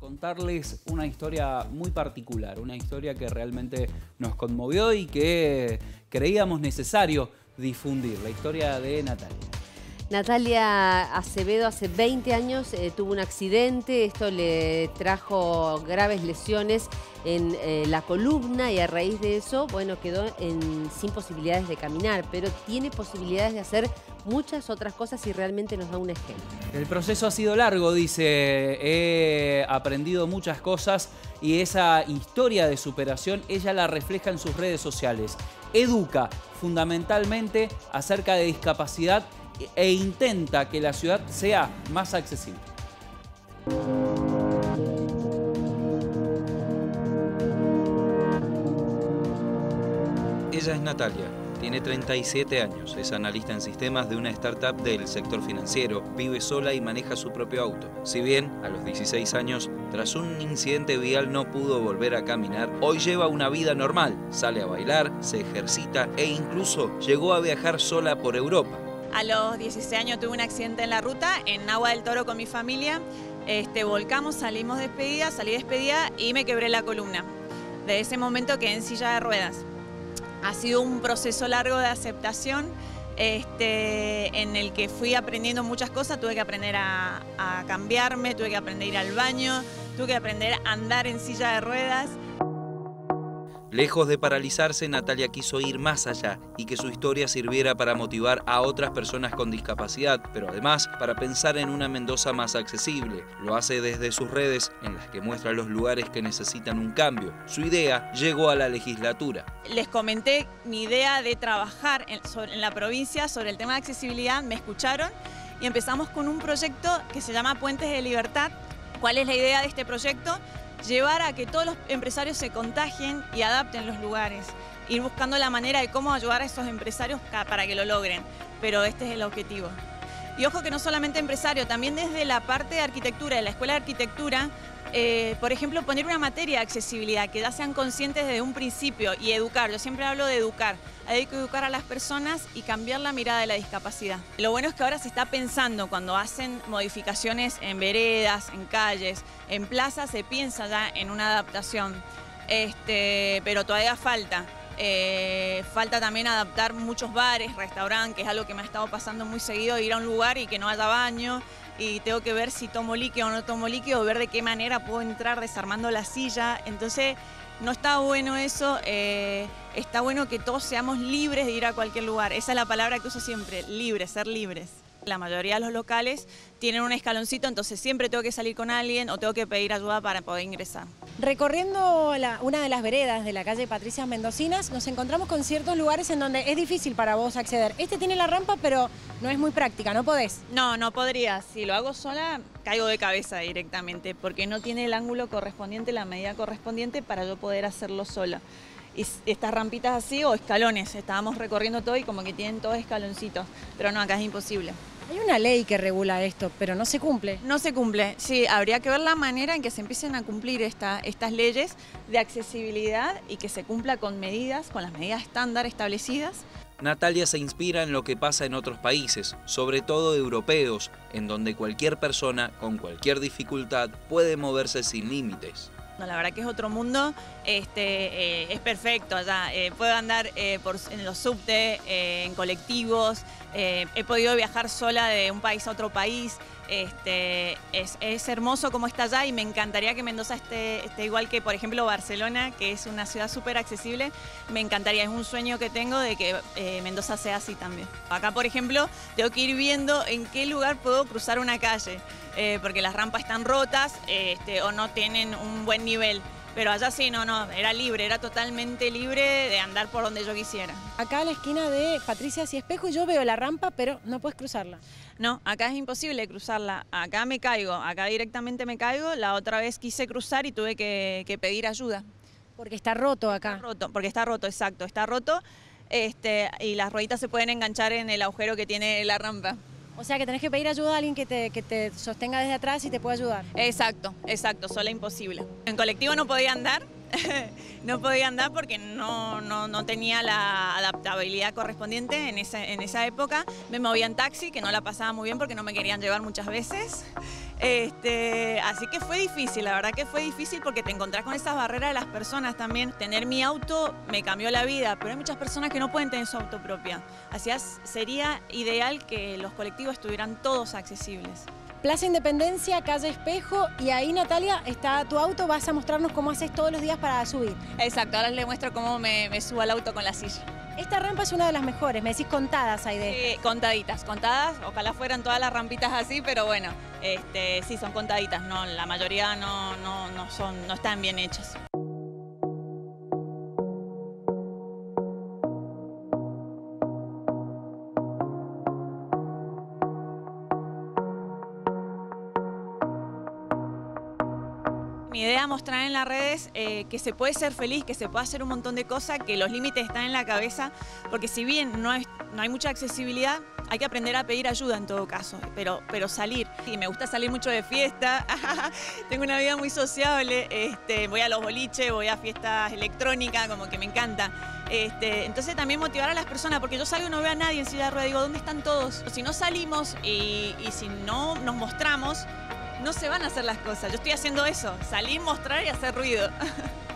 contarles una historia muy particular, una historia que realmente nos conmovió y que creíamos necesario difundir, la historia de Natalia. Natalia Acevedo hace 20 años eh, tuvo un accidente, esto le trajo graves lesiones en eh, la columna y a raíz de eso, bueno, quedó sin posibilidades de caminar, pero tiene posibilidades de hacer muchas otras cosas y realmente nos da un ejemplo. El proceso ha sido largo, dice, he aprendido muchas cosas y esa historia de superación ella la refleja en sus redes sociales. Educa fundamentalmente acerca de discapacidad e intenta que la ciudad sea más accesible. Ella es Natalia, tiene 37 años, es analista en sistemas de una startup del sector financiero, vive sola y maneja su propio auto. Si bien a los 16 años, tras un incidente vial no pudo volver a caminar, hoy lleva una vida normal, sale a bailar, se ejercita e incluso llegó a viajar sola por Europa. A los 16 años tuve un accidente en la ruta, en Agua del Toro con mi familia. Este, volcamos, salimos despedida, salí despedida y me quebré la columna. De ese momento quedé en silla de ruedas. Ha sido un proceso largo de aceptación este, en el que fui aprendiendo muchas cosas. Tuve que aprender a, a cambiarme, tuve que aprender a ir al baño, tuve que aprender a andar en silla de ruedas. Lejos de paralizarse, Natalia quiso ir más allá y que su historia sirviera para motivar a otras personas con discapacidad, pero además para pensar en una Mendoza más accesible. Lo hace desde sus redes en las que muestra los lugares que necesitan un cambio. Su idea llegó a la legislatura. Les comenté mi idea de trabajar en, la provincia sobre el tema de accesibilidad, me escucharon y empezamos con un proyecto que se llama Puentes de Libertad. ¿Cuál es la idea de este proyecto? Llevar a que todos los empresarios se contagien y adapten los lugares, ir buscando la manera de cómo ayudar a esos empresarios para que lo logren, pero este es el objetivo. Y ojo que no solamente empresario, también desde la parte de arquitectura, de la Escuela de Arquitectura, eh, por ejemplo, poner una materia de accesibilidad, que ya sean conscientes desde un principio y educar. Yo siempre hablo de educar. Hay que educar a las personas y cambiar la mirada de la discapacidad. Lo bueno es que ahora se está pensando, cuando hacen modificaciones en veredas, en calles, en plazas, se piensa ya en una adaptación. Este, pero todavía falta. Eh, falta también adaptar muchos bares, restaurantes, que es algo que me ha estado pasando muy seguido, ir a un lugar y que no haya baño y tengo que ver si tomo líquido o no tomo líquido, ver de qué manera puedo entrar desarmando la silla. Entonces, no está bueno eso, eh, está bueno que todos seamos libres de ir a cualquier lugar. Esa es la palabra que uso siempre, libres, ser libres. La mayoría de los locales tienen un escaloncito, entonces siempre tengo que salir con alguien o tengo que pedir ayuda para poder ingresar. Recorriendo una de las veredas de la calle Patricia Mendocinas, nos encontramos con ciertos lugares en donde es difícil para vos acceder. Este tiene la rampa, pero no es muy práctica, ¿no podés? No, no podría. Si lo hago sola, caigo de cabeza directamente, porque no tiene el ángulo correspondiente, la medida correspondiente para yo poder hacerlo sola y estas rampitas así o escalones. Estábamos recorriendo todo y como que tienen todos escaloncitos, pero no, acá es imposible. Hay una ley que regula esto, pero no se cumple. No se cumple, sí, habría que ver la manera en que se empiecen a cumplir esta, estas leyes de accesibilidad y que se cumpla con medidas, con las medidas estándar establecidas. Natalia se inspira en lo que pasa en otros países, sobre todo europeos, en donde cualquier persona con cualquier dificultad puede moverse sin límites. La verdad que es otro mundo, este, eh, es perfecto allá. Eh, puedo andar eh, por, en los subte, en colectivos, he podido viajar sola de un país a otro país. Este, es, hermoso como está allá y me encantaría que Mendoza esté, esté igual que, por ejemplo, Barcelona, que es una ciudad súper accesible. Me encantaría, es un sueño que tengo de que Mendoza sea así también. Acá, por ejemplo, tengo que ir viendo en qué lugar puedo cruzar una calle. Eh, porque las rampas están rotas este, o no tienen un buen nivel. Pero allá sí, no, no, era libre, era totalmente libre de andar por donde yo quisiera. Acá a la esquina de Patricia y Espejo yo veo la rampa, pero no puedes cruzarla. No, acá es imposible cruzarla. Acá me caigo, acá directamente me caigo. La otra vez quise cruzar y tuve que, pedir ayuda. Porque está roto acá. Está roto, porque está roto, exacto, está roto. Este, y las rueditas se pueden enganchar en el agujero que tiene la rampa. O sea que tenés que pedir ayuda a alguien que te, que te sostenga desde atrás y te pueda ayudar. Exacto, exacto, sola imposible. En colectivo no podía andar, no podía andar porque no, no, tenía la adaptabilidad correspondiente en esa, en esa época. Me movía en taxi, que no la pasaba muy bien porque no me querían llevar muchas veces. Este, así que fue difícil, la verdad que fue difícil porque te encontrás con esas barreras de las personas también. Tener mi auto me cambió la vida, pero hay muchas personas que no pueden tener su auto propia. Así es, sería ideal que los colectivos estuvieran todos accesibles. Plaza Independencia, calle Espejo, y ahí Natalia está tu auto, vas a mostrarnos cómo haces todos los días para subir. Exacto, ahora les muestro cómo me, me subo al auto con la silla. Esta rampa es una de las mejores, me decís contadas, Aide. Sí, contaditas, contadas, ojalá fueran todas las rampitas así, pero bueno, este, sí, son contaditas, no, la mayoría no, no, no, son, no están bien hechas. Mi idea es mostrar en las redes eh, que se puede ser feliz, que se puede hacer un montón de cosas, que los límites están en la cabeza, porque si bien no, es, no hay mucha accesibilidad, hay que aprender a pedir ayuda en todo caso, pero, pero salir. Y me gusta salir mucho de fiesta, tengo una vida muy sociable, este, voy a los boliches, voy a fiestas electrónicas, como que me encanta. Este, entonces también motivar a las personas, porque yo salgo y no veo a nadie en silla de ruedas, digo, ¿dónde están todos? Si no salimos y, y si no nos mostramos, no se van a hacer las cosas. Yo estoy haciendo eso, salir, mostrar y hacer ruido.